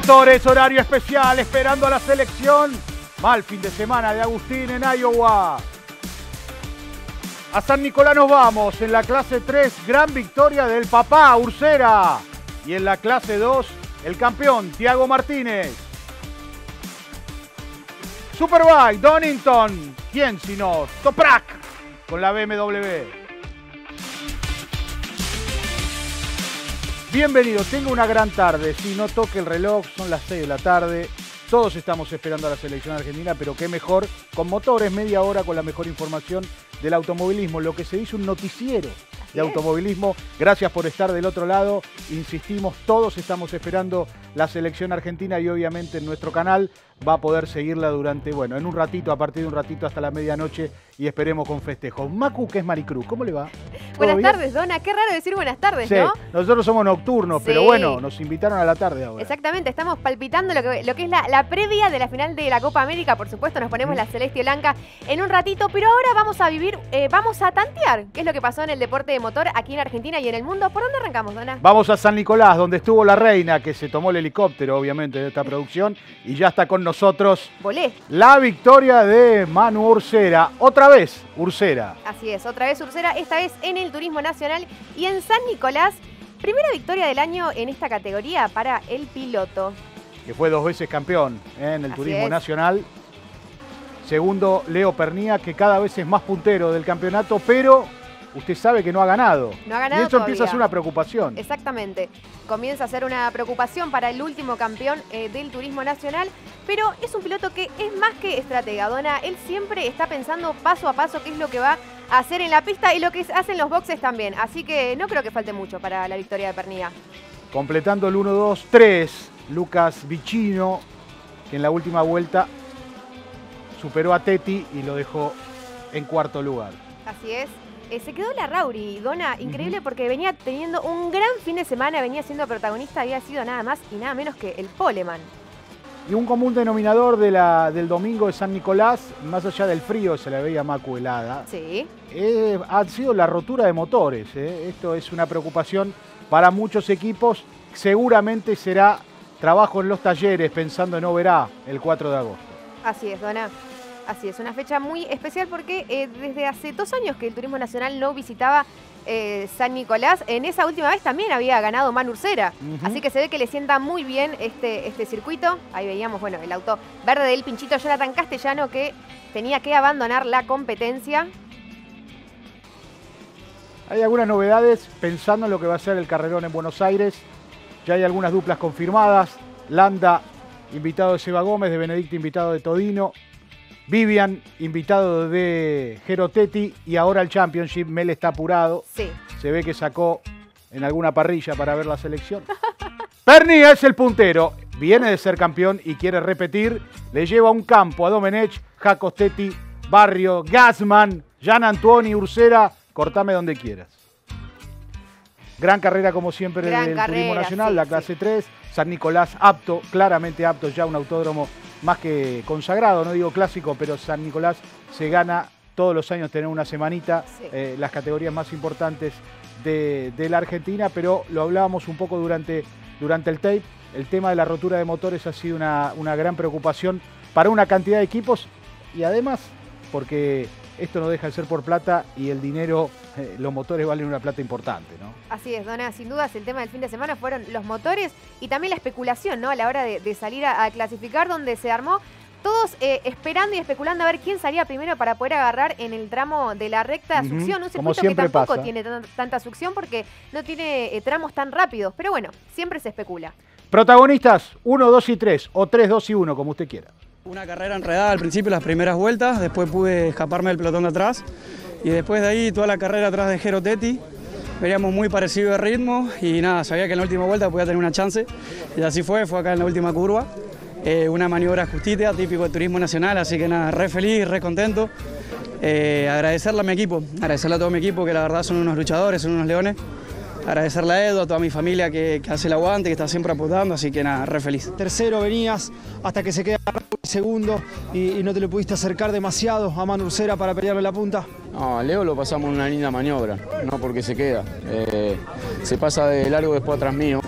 Motores, horario especial, esperando a la selección. Mal fin de semana de Agustín en Iowa. A San Nicolás nos vamos. En la clase 3, gran victoria del papá Ursera. Y en la clase 2, el campeón Tiago Martínez. Superbike, Donington. ¿Quién sino? Toprak con la BMW. Bienvenido, tengo una gran tarde. Si no toque el reloj, son las 6 de la tarde. Todos estamos esperando a la selección argentina, pero qué mejor con motores, media hora con la mejor información del automovilismo, lo que se dice un noticiero de automovilismo. Gracias por estar del otro lado. Insistimos, todos estamos esperando la selección argentina y obviamente en nuestro canal va a poder seguirla durante, bueno, en un ratito, a partir de un ratito hasta la medianoche y esperemos con festejo. Macu, que es Maricruz, ¿cómo le va? Buenas tardes, Dona. Qué raro decir buenas tardes, sí, ¿no? Nosotros somos nocturnos, pero bueno, nos invitaron a la tarde ahora. Exactamente, estamos palpitando lo que, lo que es la, previa de la final de la Copa América. Por supuesto, nos ponemos la celeste blanca en un ratito, pero ahora vamos a vivir, eh, vamos a tantear qué es lo que pasó en el deporte de motor aquí en Argentina y en el mundo. ¿Por dónde arrancamos, Dona? Vamos a San Nicolás, donde estuvo la reina, que se tomó el helicóptero, obviamente, de esta producción, y ya está con nosotros. Volé. La victoria de Manu Ursera. Otra vez, Ursera. Así es, otra vez Ursera, esta vez en el Turismo Nacional y en San Nicolás. Primera victoria del año en esta categoría para el piloto. Que fue dos veces campeón ¿eh? en el Turismo Nacional. Segundo, Leo Pernía, que cada vez es más puntero del campeonato, pero usted sabe que no ha ganado. No ha ganado. Y eso empieza a ser una preocupación. Exactamente. Comienza a ser una preocupación para el último campeón eh, del turismo nacional, pero es un piloto que es más que estratega, Dona. Él siempre está pensando paso a paso qué es lo que va a hacer en la pista y lo que hacen los boxes también. Así que no creo que falte mucho para la victoria de Pernilla. Completando el 1-2-3, Lucas Vicino, que en la última vuelta superó a Teti y lo dejó en cuarto lugar. Así es. Eh, se quedó la Rauri, Dona, increíble porque venía teniendo un gran fin de semana, venía siendo protagonista, había sido nada más y nada menos que el Poleman. Y un común denominador de la, del domingo de San Nicolás, más allá del frío, se la veía macuelada. Sí. Eh, ha sido la rotura de motores. Eh. Esto es una preocupación para muchos equipos. Seguramente será trabajo en los talleres, pensando en Oberá el 4 de agosto. Así es, Dona. Así es, una fecha muy especial porque eh, desde hace dos años que el Turismo Nacional no visitaba eh, San Nicolás, en esa última vez también había ganado Manu Ursera. Así que se ve que le sienta muy bien este, este circuito. Ahí veíamos, bueno, el auto verde del pinchito Jonathan Castellano que tenía que abandonar la competencia. Hay algunas novedades pensando en lo que va a ser el carrerón en Buenos Aires. Ya hay algunas duplas confirmadas. Landa, invitado de Seba Gómez, de Benedicto, invitado de Todino. Vivian, invitado de Gerotetti y ahora el Championship. Mel está apurado. Sí. Se ve que sacó en alguna parrilla para ver la selección. Pernia es el puntero. Viene de ser campeón y quiere repetir. Le lleva un campo a Domenech, Jacostetti, Barrio, Gasman, Jan Antuoni, Ursera. Cortame donde quieras. Gran carrera como siempre del Turismo Nacional, la clase 3. San Nicolás apto, claramente apto, ya un autódromo más que consagrado, no digo clásico, pero San Nicolás se gana todos los años tener una semanita, eh, las categorías más importantes de, la Argentina, pero lo hablábamos un poco durante, durante el tape, el tema de la rotura de motores ha sido una, una gran preocupación para una cantidad de equipos y además porque esto no deja de ser por plata y el dinero, eh, los motores valen una plata importante, ¿no? Así es, Dona, sin dudas el tema del fin de semana fueron los motores y también la especulación, ¿no? A la hora de, salir a, clasificar, donde se armó todos eh, esperando y especulando a ver quién salía primero para poder agarrar en el tramo de la recta succión. Un circuito que tampoco tiene tanta succión porque no tiene eh, tramos tan rápidos. Pero bueno, siempre se especula. Protagonistas 1, 2 y 3, o 3, 2 y 1, como usted quiera. Una carrera enredada al principio, las primeras vueltas, después pude escaparme del pelotón de atrás y después de ahí toda la carrera atrás de Jero Tetti. Veníamos muy parecido de ritmo y nada, sabía que en la última vuelta podía tener una chance y así fue, fue acá en la última curva. Eh, una maniobra justita, típico de turismo nacional, así que nada, re feliz, re contento. Eh, agradecerle a mi equipo, agradecerle a todo mi equipo que la verdad son unos luchadores, son unos leones agradecerle a Edu, a toda mi familia que, hace el aguante, que está siempre apuntando, así que nada, re feliz. Tercero venías hasta que se queda segundo y, no te le pudiste acercar demasiado a Manu Ursera para pelearle la punta. No, a Leo lo pasamos en una linda maniobra, no porque se queda. Eh, se pasa de largo después atrás mío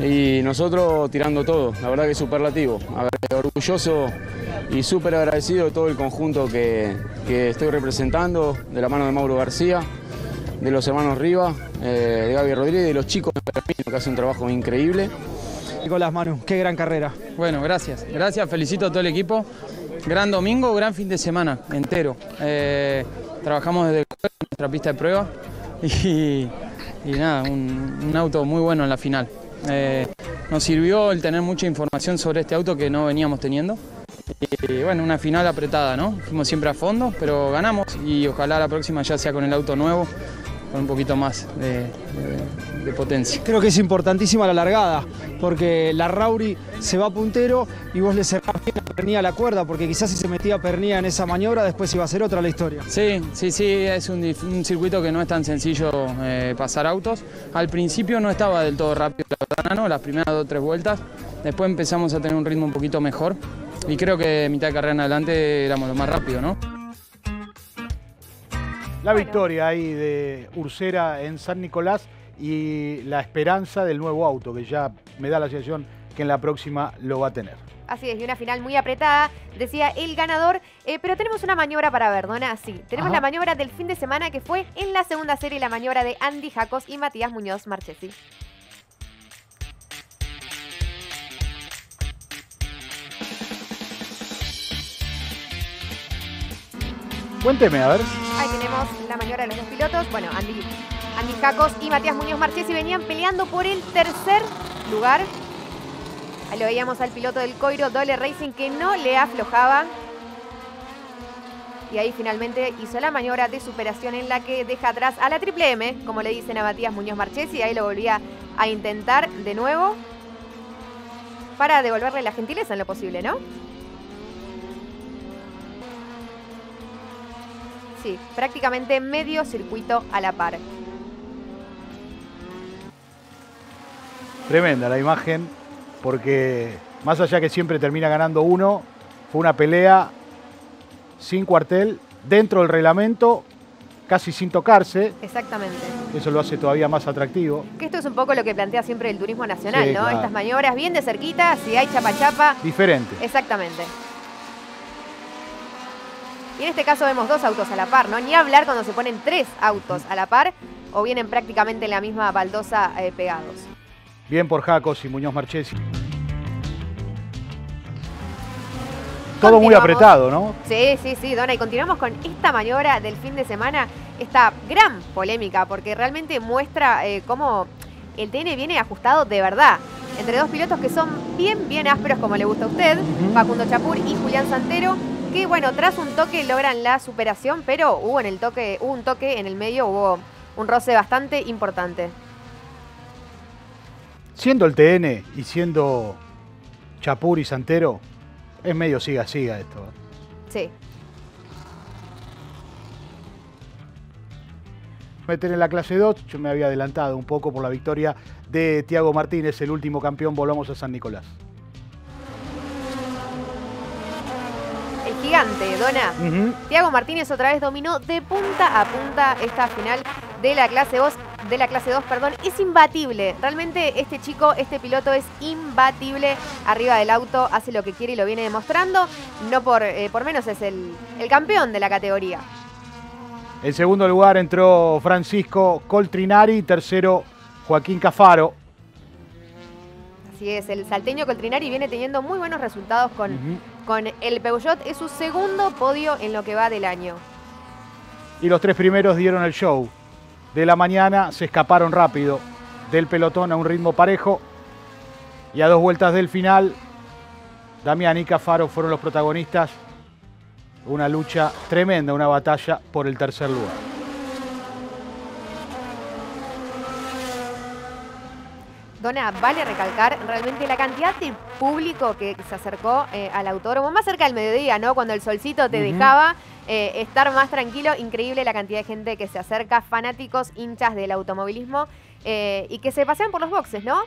y nosotros tirando todo, la verdad que es superlativo. Orgulloso y súper agradecido de todo el conjunto que, que, estoy representando, de la mano de Mauro García, de los hermanos Riva, eh, de Gaby Rodríguez y de los chicos que hacen un trabajo increíble. Nicolás Manu, qué gran carrera. Bueno, gracias. Gracias, felicito a todo el equipo. Gran domingo, gran fin de semana entero. Eh, trabajamos desde nuestra pista de prueba y, nada, un, auto muy bueno en la final. Eh, nos sirvió el tener mucha información sobre este auto que no veníamos teniendo. Y bueno, una final apretada, ¿no? Fuimos siempre a fondo, pero ganamos y ojalá la próxima ya sea con el auto nuevo con un poquito más de, potencia. Creo que es importantísima la largada, porque la Rauri se va puntero y vos le cerrás bien a Pernía la cuerda, porque quizás si se metía Pernía en esa maniobra, después iba a ser otra la historia. Sí, sí, sí, es un, circuito que no es tan sencillo eh, pasar autos. Al principio no estaba del todo rápido la verdad, no, las primeras dos o tres vueltas, después empezamos a tener un ritmo un poquito mejor y creo que de mitad de carrera en adelante éramos lo más rápido, ¿no? La victoria ahí de Ursera en San Nicolás y la esperanza del nuevo auto, que ya me da la sensación que en la próxima lo va a tener. Así es, y una final muy apretada, decía el ganador. Eh, pero tenemos una maniobra para ver, Dona. Sí, tenemos la maniobra del fin de semana que fue en la segunda serie, la maniobra de Andy Jacos y Matías Muñoz Marchesi. Cuénteme, a ver. Ahí tenemos la maniobra de los dos pilotos. Bueno, Andy, Andy Jacos y Matías Muñoz Marchesi venían peleando por el tercer lugar. Ahí lo veíamos al piloto del Coiro, Dole Racing, que no le aflojaba. Y ahí finalmente hizo la maniobra de superación en la que deja atrás a la Triple M, como le dicen a Matías Muñoz Marchesi. Ahí lo volvía a intentar de nuevo para devolverle la gentileza en lo posible, ¿no? Prácticamente medio circuito a la par. Tremenda la imagen, porque más allá que siempre termina ganando uno, fue una pelea sin cuartel, dentro del reglamento, casi sin tocarse. Exactamente. Eso lo hace todavía más atractivo. Que esto es un poco lo que plantea siempre el turismo nacional, ¿no? Estas maniobras bien de cerquita, si hay chapa chapa. Diferente. Exactamente. Y en este caso vemos dos autos a la par, ¿no? Ni hablar cuando se ponen tres autos a la par o vienen prácticamente en la misma baldosa eh, pegados. Bien por Jacos y Muñoz Marchesi. Todo muy apretado, ¿no? Sí, sí, sí, Dona. Y continuamos con esta maniobra del fin de semana, esta gran polémica, porque realmente muestra eh, cómo el TN viene ajustado de verdad. Entre dos pilotos que son bien, bien ásperos, como le gusta a usted, Facundo Chapur y Julián Santero bueno, tras un toque logran la superación, pero hubo en el toque, hubo un toque en el medio, hubo un roce bastante importante. Siendo el TN y siendo Chapur y Santero, es medio siga siga esto. ¿eh? Sí. Meter en la clase 2, yo me había adelantado un poco por la victoria de Tiago Martínez, el último campeón, volvamos a San Nicolás. Gigante, Dona. Tiago Martínez otra vez dominó de punta a punta esta final de la clase 2, de la clase 2, perdón, es imbatible. Realmente este chico, este piloto es imbatible arriba del auto, hace lo que quiere y lo viene demostrando. No por, eh, por menos es el, el campeón de la categoría. En segundo lugar entró Francisco Coltrinari, tercero Joaquín Cafaro. Así es, el salteño Coltrinari viene teniendo muy buenos resultados con, con el Peugeot. Es su segundo podio en lo que va del año. Y los tres primeros dieron el show. De la mañana se escaparon rápido del pelotón a un ritmo parejo. Y a dos vueltas del final, Damián y Cafaro fueron los protagonistas. Una lucha tremenda, una batalla por el tercer lugar. Dona, vale recalcar realmente la cantidad de público que se acercó eh, al autódromo, más cerca del mediodía, ¿no? Cuando el solcito te dejaba eh, estar más tranquilo. Increíble la cantidad de gente que se acerca, fanáticos, hinchas del automovilismo eh, y que se pasean por los boxes, ¿no?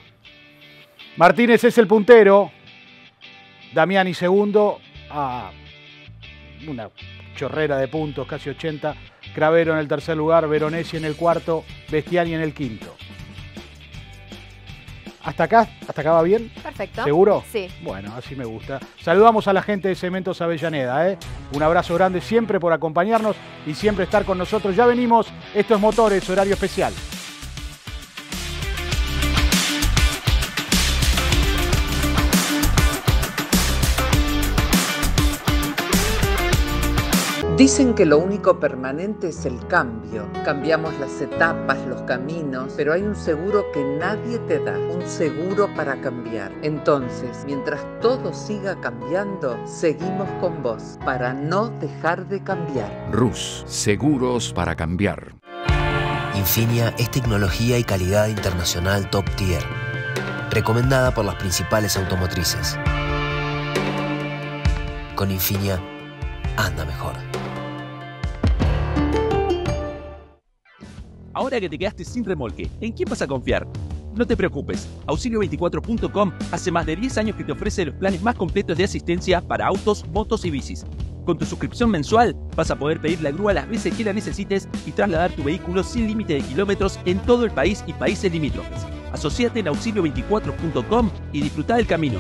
Martínez es el puntero, Damiani segundo, a una chorrera de puntos, casi 80. Cravero en el tercer lugar, Veronesi en el cuarto, Bestiani en el quinto. ¿Hasta acá? ¿Hasta acá va bien? Perfecto. ¿Seguro? Sí. Bueno, así me gusta. Saludamos a la gente de Cementos Avellaneda. ¿eh? Un abrazo grande siempre por acompañarnos y siempre estar con nosotros. Ya venimos, esto es Motores, horario especial. Dicen que lo único permanente es el cambio. Cambiamos las etapas, los caminos, pero hay un seguro que nadie te da, un seguro para cambiar. Entonces, mientras todo siga cambiando, seguimos con vos para no dejar de cambiar. Rus, seguros para cambiar. Infinia es tecnología y calidad internacional top tier, recomendada por las principales automotrices. Con Infinia, anda mejor. Ahora que te quedaste sin remolque, ¿en quién vas a confiar? No te preocupes, Auxilio24.com hace más de 10 años que te ofrece los planes más completos de asistencia para autos, motos y bicis. Con tu suscripción mensual vas a poder pedir la grúa las veces que la necesites y trasladar tu vehículo sin límite de kilómetros en todo el país y países limítrofes. Asociate en Auxilio24.com y disfruta del camino.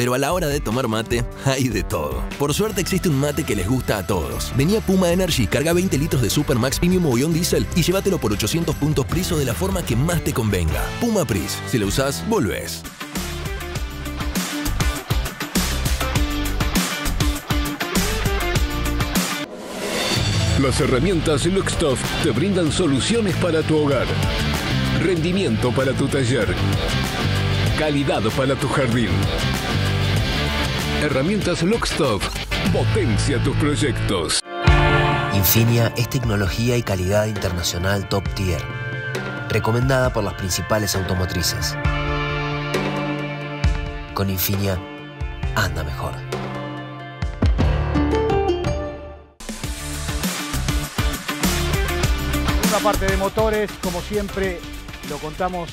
Pero a la hora de tomar mate hay de todo. Por suerte existe un mate que les gusta a todos. Vení a Puma Energy, carga 20 litros de Super Max Premium o Diesel y llévatelo por 800 puntos Priso de la forma que más te convenga. Puma Pris, si lo usás, volvés. Las herramientas Luxtoff te brindan soluciones para tu hogar, rendimiento para tu taller, calidad para tu jardín. Herramientas Luxtoff, potencia tus proyectos. Infinia es tecnología y calidad internacional top tier, recomendada por las principales automotrices. Con Infinia, anda mejor. Una parte de motores, como siempre, lo contamos.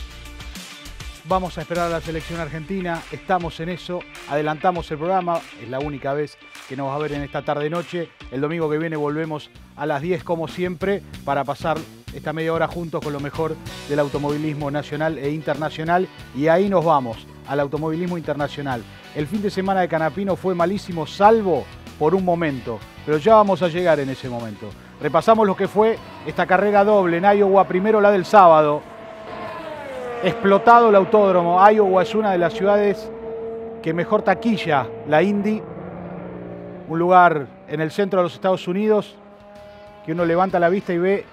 Vamos a esperar a la selección argentina, estamos en eso, adelantamos el programa, es la única vez que nos va a ver en esta tarde-noche. El domingo que viene volvemos a las 10 como siempre para pasar esta media hora juntos con lo mejor del automovilismo nacional e internacional y ahí nos vamos, al automovilismo internacional. El fin de semana de Canapino fue malísimo, salvo por un momento, pero ya vamos a llegar en ese momento. Repasamos lo que fue esta carrera doble en Iowa, primero la del sábado. Explotado el autódromo. Iowa es una de las ciudades que mejor taquilla la Indy. Un lugar en el centro de los Estados Unidos que uno levanta la vista y ve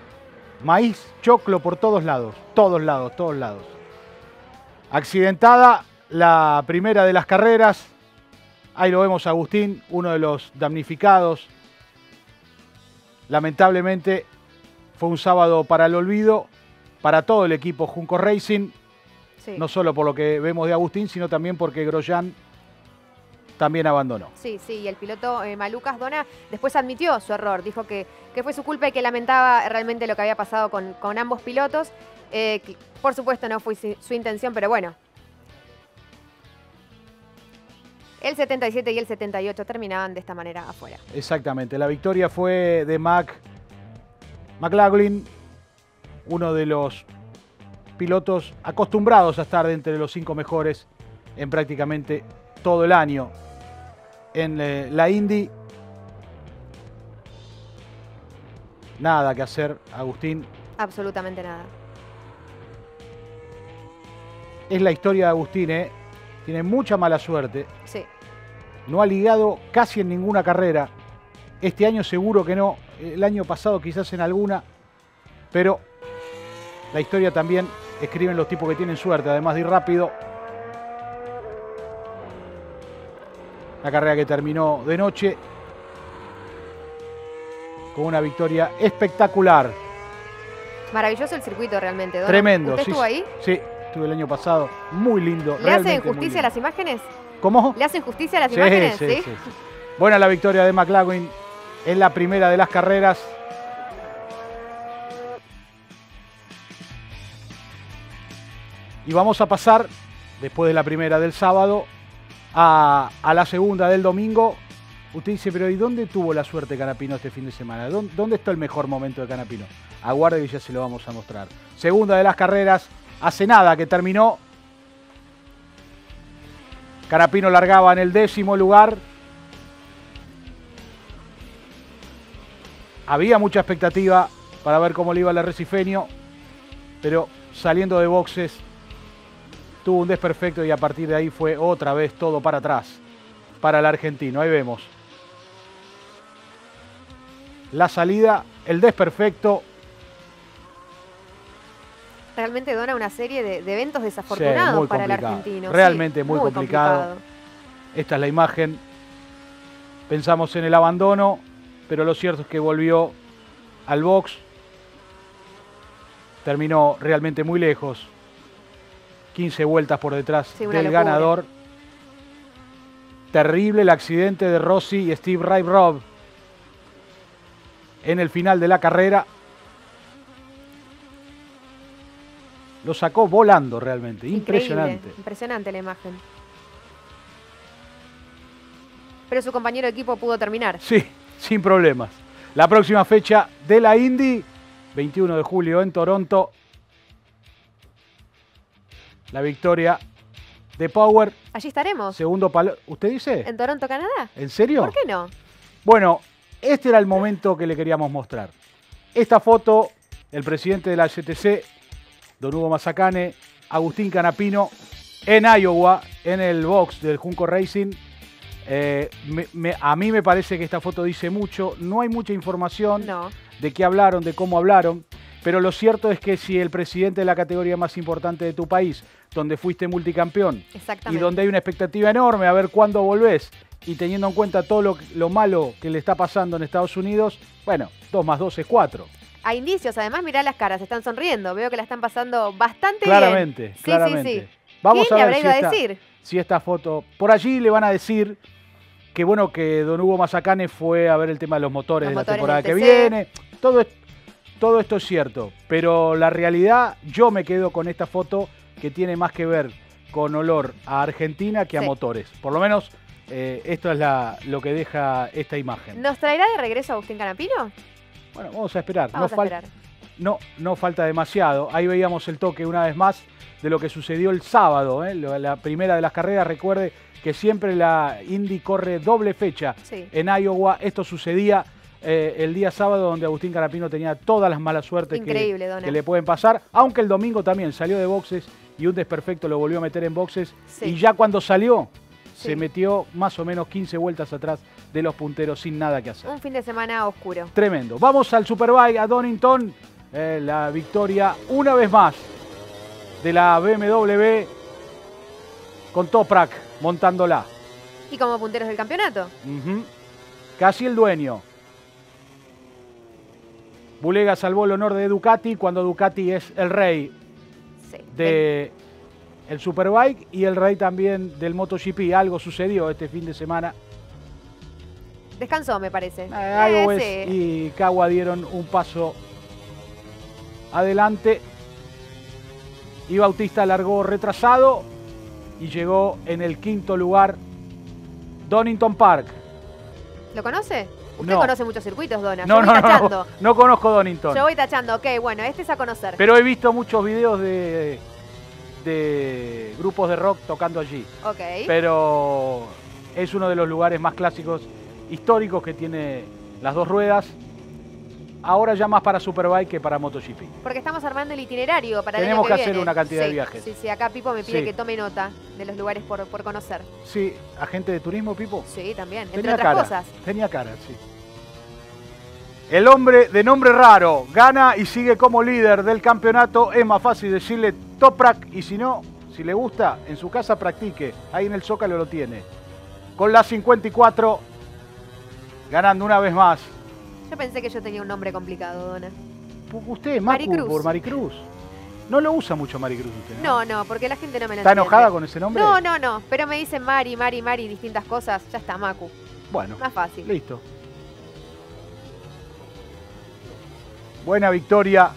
maíz, choclo por todos lados, todos lados, todos lados. Accidentada la primera de las carreras. Ahí lo vemos Agustín, uno de los damnificados. Lamentablemente fue un sábado para el olvido para todo el equipo Junco Racing, Sí. no solo por lo que vemos de Agustín, sino también porque Grosjean también abandonó. Sí, sí, y el piloto eh, Malucas Dona después admitió su error, dijo que, que fue su culpa y que lamentaba realmente lo que había pasado con, con ambos pilotos. Eh, que, por supuesto no fue su, su intención, pero bueno. El 77 y el 78 terminaban de esta manera afuera. Exactamente, la victoria fue de Mac McLaughlin, uno de los pilotos acostumbrados a estar de entre los cinco mejores en prácticamente todo el año en eh, la Indy. Nada que hacer, Agustín. Absolutamente nada. Es la historia de Agustín, ¿eh? Tiene mucha mala suerte. Sí. No ha ligado casi en ninguna carrera. Este año seguro que no. El año pasado quizás en alguna. Pero la historia también escriben los tipos que tienen suerte, además de ir rápido. La carrera que terminó de noche con una victoria espectacular. Maravilloso el circuito realmente. Tremendo. ¿Usted sí, estuvo ahí? Sí, estuve el año pasado. Muy lindo. ¿Le hacen justicia a las imágenes? ¿Cómo? ¿Le hacen justicia a las Sí, imágenes? sí, sí, sí. Buena la victoria de McLaughlin en la primera de las carreras. Y vamos a pasar, después de la primera del sábado, a, a la segunda del domingo. Usted dice, pero ¿y dónde tuvo la suerte Canapino este fin de semana? ¿Dónde, está el mejor momento de Canapino? Aguarde que ya se lo vamos a mostrar. Segunda de las carreras, hace nada que terminó. Canapino largaba en el décimo lugar. Había mucha expectativa para ver cómo le iba al arrecifeño, pero saliendo de boxes tuvo un desperfecto y a partir de ahí fue otra vez todo para atrás para el argentino. Ahí vemos. La salida, el desperfecto. Realmente dona una serie de, de eventos desafortunados para el complicado. argentino. sí, Realmente muy, complicado. Esta es la imagen. Pensamos en el abandono, pero lo cierto es que volvió al box. Terminó realmente muy lejos. 15 vueltas por detrás Sí, del locura. ganador. Terrible el accidente de Rossi y Steve Ray Robb en el final de la carrera. Lo sacó volando realmente. Increíble, Impresionante. Impresionante la imagen. Pero su compañero de equipo pudo terminar. Sí, sin problemas. La próxima fecha de la Indy, 21 de julio en Toronto. La victoria de Power, Allí estaremos. segundo palo. ¿Usted dice? ¿En Toronto, Canadá? ¿En serio? ¿Por qué no? Bueno, este era el momento que le queríamos mostrar. Esta foto, el presidente de la HTC, don Hugo Mazacane, Agustín Canapino, en Iowa, en el box del Junco Racing. Eh, me- me- a mí me parece que esta foto dice mucho. No hay mucha información No. De qué hablaron, de cómo hablaron. Pero lo cierto es que si el presidente de la categoría más importante de tu país, donde fuiste multicampeón, y donde hay una expectativa enorme a ver cuándo volvés, y teniendo en cuenta todo lo, lo malo que le está pasando en Estados Unidos, bueno, 2 más 2 es 4. Hay indicios, además, mirá las caras, están sonriendo. Veo que la están pasando bastante Claramente, bien. Sí, claramente. sí, sí. Vamos ¿Quién a ver si a esta, decir? si esta foto. Por allí le van a decir que bueno que don Hugo Mazacane fue a ver el tema de los motores Los de la temporada que viene. Todo, es- todo esto es cierto. Pero la realidad, yo me quedo con esta foto que tiene más que ver con olor a Argentina que a Sí. motores. Por lo menos eh, esto es la- lo que deja esta imagen. ¿Nos traerá de regreso Agustín Canapino? Bueno, vamos a esperar. Vamos no, a esperar. no, no falta demasiado. Ahí veíamos el toque una vez más de lo que sucedió el sábado. ¿eh? La primera de las carreras, recuerde que siempre la Indy corre doble fecha Sí. en Iowa. Esto sucedía eh, el día sábado donde Agustín Carapino tenía todas las malas suertes que, le pueden pasar. Aunque el domingo también salió de boxes y un desperfecto lo volvió a meter en boxes. Sí. Y ya cuando salió, Sí. se metió más o menos 15 vueltas atrás de los punteros sin nada que hacer. Un fin de semana oscuro. Tremendo. Vamos al Superbike, a Donington. Eh, la victoria una vez más de la BMW con Toprak montándola. Y como punteros del campeonato. Casi el dueño. Bulega salvó el honor de Ducati cuando Ducati es el rey Sí. de el Superbike y el rey también del MotoGP. Algo sucedió este fin de semana. Descansó, me parece. Eh, iOS sí. y Kawa dieron un paso adelante. Y Bautista largó retrasado y llegó en el quinto lugar Donington Park. ¿Lo conoce? Usted No. conoce muchos circuitos, Dona. No, Yo no, voy no, tachando. no, no conozco Donington. Yo voy tachando. Ok, bueno, este es a conocer. Pero he visto muchos videos de, de grupos de rock tocando allí. ok. Pero es uno de los lugares más clásicos históricos que tiene las dos ruedas. Ahora ya más para Superbike que para MotoGP. Porque estamos armando el itinerario para el Tenemos año que, que hacer viene. una cantidad de viajes. Sí, sí, acá Pipo me pide Sí. que tome nota de los lugares por, por conocer. Sí, agente de turismo, Pipo. Sí, también, entre Tenía otras cara. cosas. Tenía cara, sí. El hombre de nombre raro gana y sigue como líder del campeonato. Es más fácil decirle Toprak y si no, si le gusta, en su casa practique. Ahí en el Zócalo lo tiene. con la 54, ganando una vez más. Yo pensé que yo tenía un nombre complicado, Dona. Usted es Macu Maricruz. por Maricruz. No lo usa mucho Maricruz usted, ¿no? No, no, porque la gente no me lo ¿Está entiende. enojada con ese nombre? No, no, no. Pero me dicen Mari, Mari, Mari, distintas cosas. Ya está, Macu. Bueno, Más fácil. listo. Buena victoria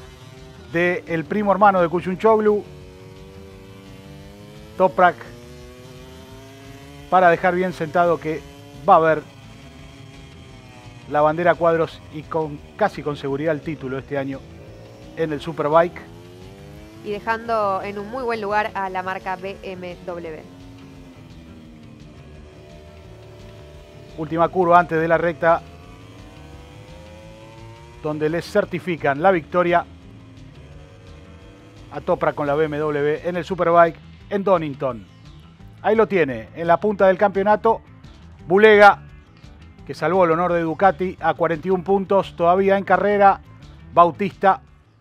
del primo hermano de Kuchunchoglu. Toprak. Para dejar bien sentado que va a haber la bandera a cuadros y con casi con seguridad el título este año en el Superbike. Y dejando en un muy buen lugar a la marca BMW. Última curva antes de la recta donde les certifican la victoria a Toprak con la BMW en el Superbike en Donington. Ahí lo tiene, en la punta del campeonato, Bulega, que salvó el honor de Ducati a 41 puntos, todavía en carrera, Bautista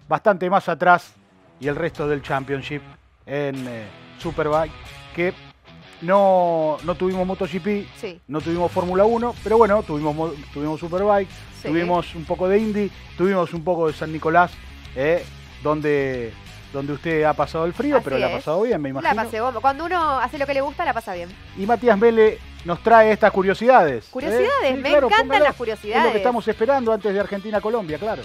bastante más atrás y el resto del Championship en eh, Superbike, que no, no tuvimos MotoGP, Sí. no tuvimos Fórmula 1, pero bueno, tuvimos, mo- tuvimos Superbike, Sí. tuvimos un poco de Indy, tuvimos un poco de San Nicolás, eh, donde, donde usted ha pasado el frío, Así pero la ha pasado bien, me La imagino. pasé bomba. Cuando uno hace lo que le gusta, la pasa bien. Y Matías Mele nos trae estas curiosidades. ¿eh? Curiosidades, Sí, me claro, encantan póngalo. las Es curiosidades. lo que estamos esperando antes de Argentina-Colombia, claro.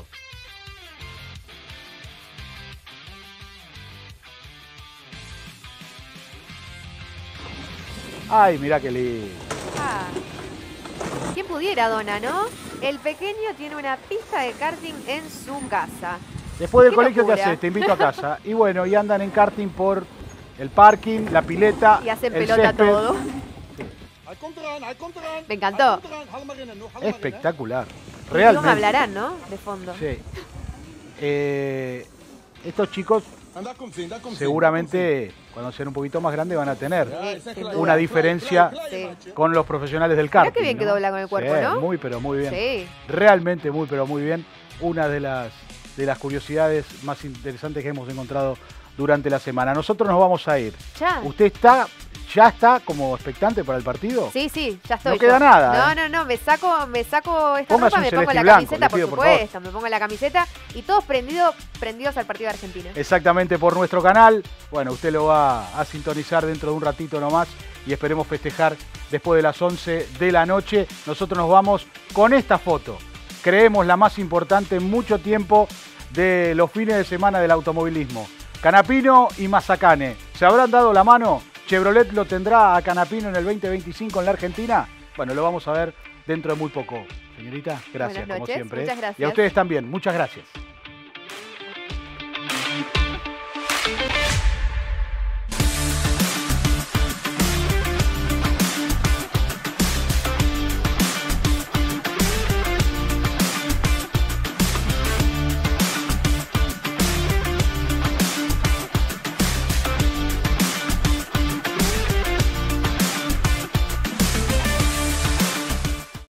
Ay, mirá qué lindo. Ah. ¿Quién pudiera, Dona, no? El pequeño tiene una pista de karting en su casa. Después del Qué colegio, ¿qué locura. haces? Te invito a casa. Y bueno, y andan en karting por el parking, la pileta. Y hacen el pelota césped. todo. Me encantó. Espectacular. ¿Cómo Realmente. me hablarán, no? De fondo. Sí. Eh, estos chicos seguramente cuando sean un poquito más grandes van a tener una diferencia Sí. con los profesionales del karting. qué bien que dobla con el cuerpo, Sí, ¿no? Muy, pero muy bien. Sí. Realmente muy, pero muy bien. Una de las, de las curiosidades más interesantes que hemos encontrado durante la semana. Nosotros nos vamos a ir. Ya. ¿Usted está, ya está como expectante para el partido? Sí, sí, ya estoy. No queda yo. nada, ¿eh? No, no, no, me saco, me saco esta Póngase ropa, me pongo la blanco, camiseta, por pido, por supuesto, me pongo la camiseta y todos prendidos, prendidos al partido de Argentina. Exactamente por nuestro canal. Bueno, usted lo va a sintonizar dentro de un ratito nomás y esperemos festejar después de las 11 de la noche. Nosotros nos vamos con esta foto. Creemos la más importante en mucho tiempo de los fines de semana del automovilismo. Canapino y Mazacane. ¿Se habrán dado la mano? ¿Chevrolet lo tendrá a Canapino en el 2025 en la Argentina? Bueno, lo vamos a ver dentro de muy poco. Señorita, gracias como siempre. ¿eh? muchas Y a gracias. ustedes también, muchas gracias.